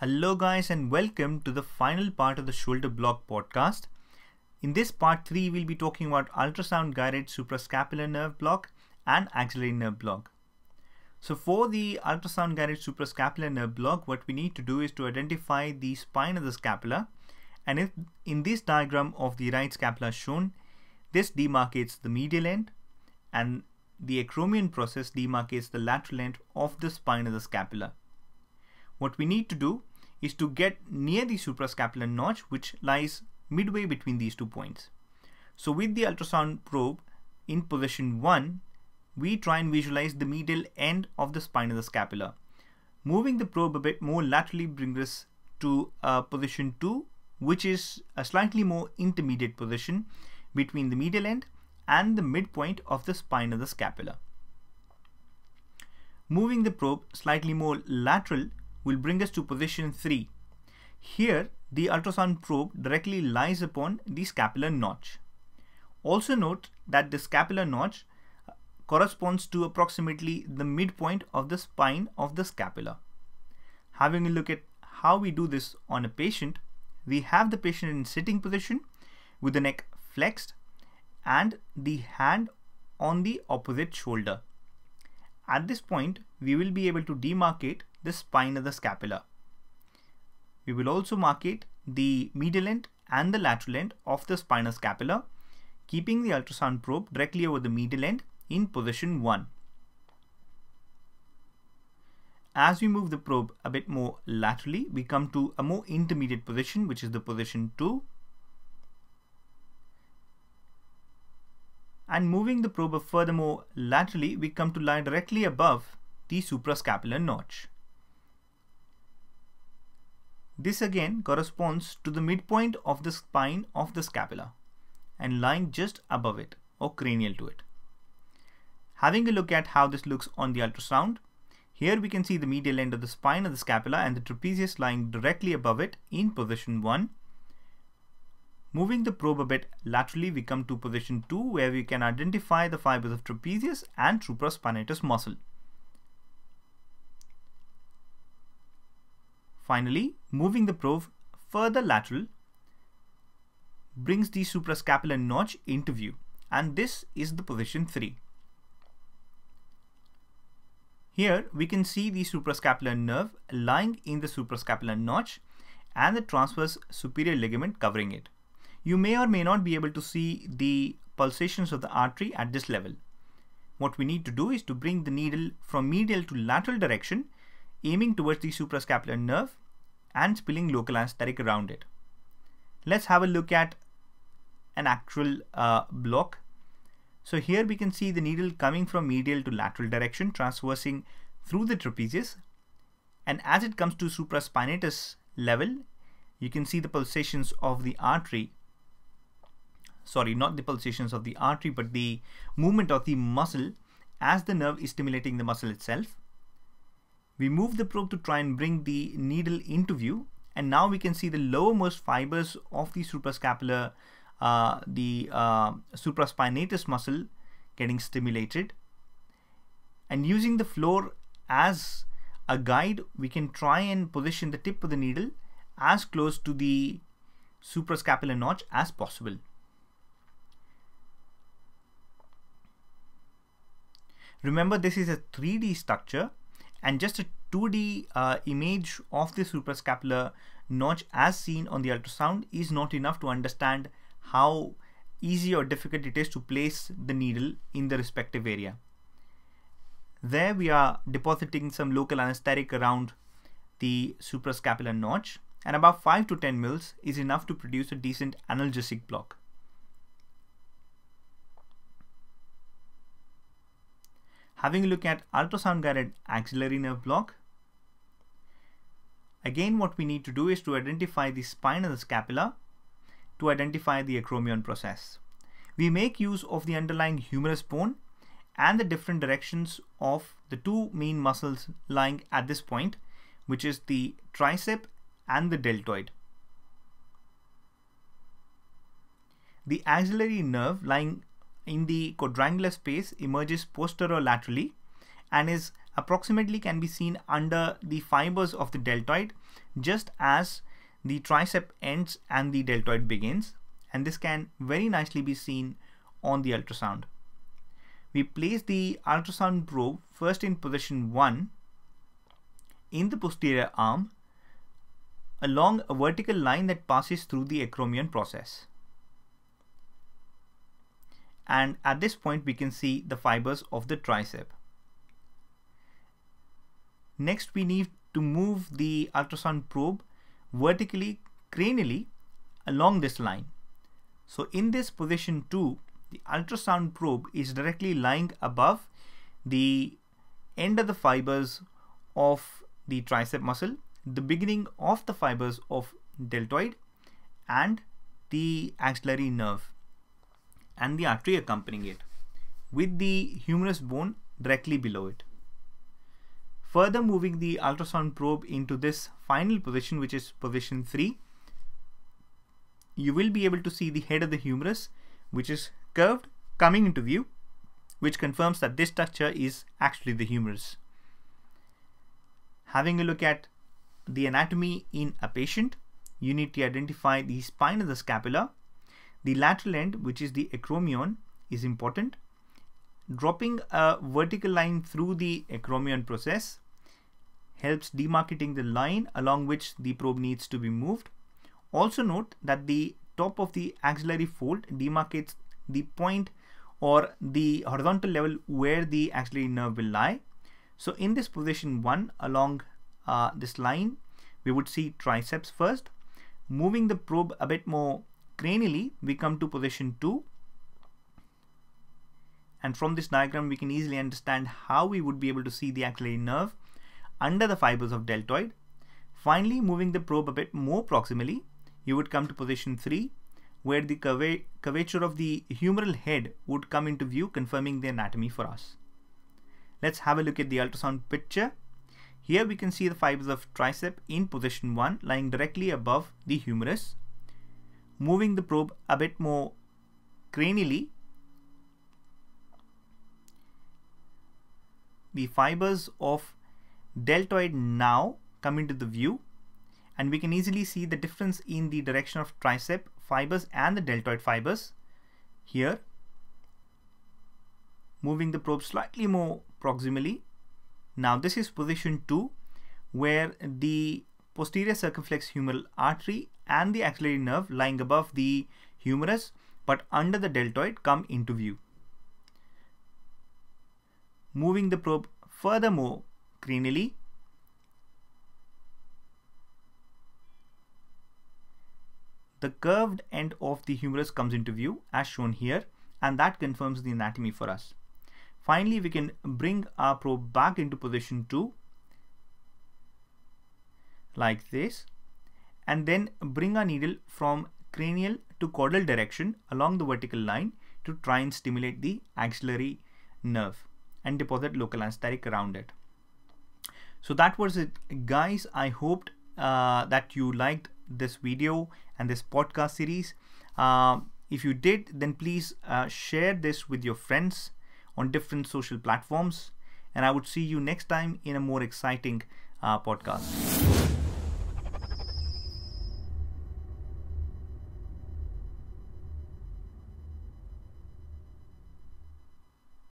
Hello, guys, and welcome to the final part of the shoulder block podcast. In this part 3, we'll be talking about ultrasound guided suprascapular nerve block and axillary nerve block. So, for the ultrasound guided suprascapular nerve block, what we need to do is to identify the spine of the scapula. And if in this diagram of the right scapula shown, this demarcates the medial end and the acromion process demarcates the lateral end of the spine of the scapula. What we need to do is to get near the suprascapular notch which lies midway between these two points. So with the ultrasound probe in position 1, we try and visualize the medial end of the spine of the scapula. Moving the probe a bit more laterally brings us to uh, position 2 which is a slightly more intermediate position between the medial end and the midpoint of the spine of the scapula. Moving the probe slightly more lateral will bring us to position 3. Here, the ultrasound probe directly lies upon the scapular notch. Also note that the scapular notch uh, corresponds to approximately the midpoint of the spine of the scapula. Having a look at how we do this on a patient, we have the patient in sitting position with the neck flexed and the hand on the opposite shoulder. At this point, we will be able to demarcate the spine of the scapula. We will also markate the medial end and the lateral end of the spinal scapula, keeping the ultrasound probe directly over the medial end in position 1. As we move the probe a bit more laterally, we come to a more intermediate position, which is the position 2. and moving the probe furthermore laterally, we come to lie directly above the suprascapular notch. This again corresponds to the midpoint of the spine of the scapula and lying just above it or cranial to it. Having a look at how this looks on the ultrasound, here we can see the medial end of the spine of the scapula and the trapezius lying directly above it in position 1 Moving the probe a bit laterally, we come to position 2 where we can identify the fibers of trapezius and supraspinatus muscle. Finally, moving the probe further lateral brings the suprascapular notch into view and this is the position 3. Here we can see the suprascapular nerve lying in the suprascapular notch and the transverse superior ligament covering it you may or may not be able to see the pulsations of the artery at this level. What we need to do is to bring the needle from medial to lateral direction, aiming towards the suprascapular nerve and spilling local anesthetic around it. Let's have a look at an actual uh, block. So here we can see the needle coming from medial to lateral direction, transversing through the trapezius. And as it comes to supraspinatus level, you can see the pulsations of the artery sorry, not the pulsations of the artery, but the movement of the muscle as the nerve is stimulating the muscle itself. We move the probe to try and bring the needle into view, and now we can see the lowermost fibers of the suprascapular, uh, the uh, supraspinatus muscle getting stimulated. And using the floor as a guide, we can try and position the tip of the needle as close to the suprascapular notch as possible. Remember this is a 3D structure and just a 2D uh, image of the suprascapular notch as seen on the ultrasound is not enough to understand how easy or difficult it is to place the needle in the respective area. There we are depositing some local anesthetic around the suprascapular notch and about 5 to 10 mils is enough to produce a decent analgesic block. Having a look at ultrasound guided axillary nerve block. Again, what we need to do is to identify the spine the scapula to identify the acromion process. We make use of the underlying humerus bone and the different directions of the two main muscles lying at this point, which is the tricep and the deltoid. The axillary nerve lying in the quadrangular space emerges posterolaterally and is approximately can be seen under the fibers of the deltoid just as the tricep ends and the deltoid begins and this can very nicely be seen on the ultrasound. We place the ultrasound probe first in position 1 in the posterior arm along a vertical line that passes through the acromion process. And at this point we can see the fibers of the tricep. Next we need to move the ultrasound probe vertically cranially along this line. So in this position 2, the ultrasound probe is directly lying above the end of the fibers of the tricep muscle, the beginning of the fibers of deltoid and the axillary nerve and the artery accompanying it with the humerus bone directly below it. Further moving the ultrasound probe into this final position which is position 3 you will be able to see the head of the humerus which is curved coming into view which confirms that this structure is actually the humerus. Having a look at the anatomy in a patient, you need to identify the spine of the scapula. The lateral end, which is the acromion, is important. Dropping a vertical line through the acromion process helps demarcating the line along which the probe needs to be moved. Also note that the top of the axillary fold demarcates the point or the horizontal level where the axillary nerve will lie. So in this position 1 along uh, this line we would see triceps first. Moving the probe a bit more cranially we come to position 2 and from this diagram we can easily understand how we would be able to see the axillary nerve under the fibers of deltoid. Finally moving the probe a bit more proximally you would come to position 3 where the curvature of the humeral head would come into view confirming the anatomy for us. Let's have a look at the ultrasound picture. Here we can see the fibers of tricep in position 1 lying directly above the humerus. Moving the probe a bit more cranially, the fibers of deltoid now come into the view and we can easily see the difference in the direction of tricep fibers and the deltoid fibers here. Moving the probe slightly more proximally. Now this is position 2 where the posterior circumflex humeral artery and the axillary nerve lying above the humerus but under the deltoid come into view. Moving the probe furthermore cranially the curved end of the humerus comes into view as shown here and that confirms the anatomy for us. Finally, we can bring our probe back into position 2 like this and then bring our needle from cranial to caudal direction along the vertical line to try and stimulate the axillary nerve and deposit local anesthetic around it. So that was it guys. I hoped uh, that you liked this video and this podcast series. Uh, if you did, then please uh, share this with your friends on different social platforms. And I would see you next time in a more exciting uh, podcast.